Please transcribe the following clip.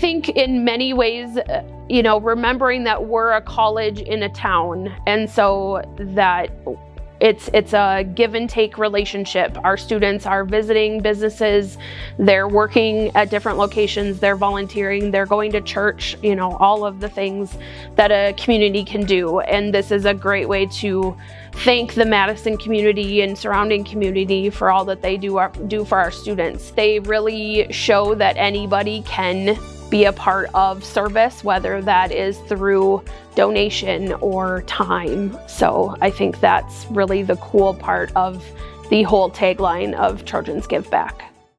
think in many ways, uh, you know, remembering that we're a college in a town, and so that it's it's a give and take relationship. Our students are visiting businesses, they're working at different locations, they're volunteering, they're going to church, you know, all of the things that a community can do. And this is a great way to thank the Madison community and surrounding community for all that they do do for our students. They really show that anybody can be a part of service, whether that is through donation or time. So I think that's really the cool part of the whole tagline of Trojans Give Back.